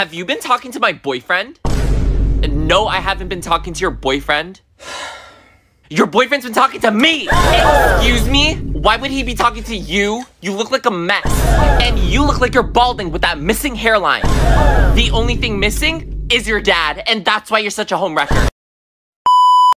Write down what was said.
Have you been talking to my boyfriend? No, I haven't been talking to your boyfriend. Your boyfriend's been talking to me! Excuse me? Why would he be talking to you? You look like a mess. And you look like you're balding with that missing hairline. The only thing missing is your dad, and that's why you're such a home wrecker.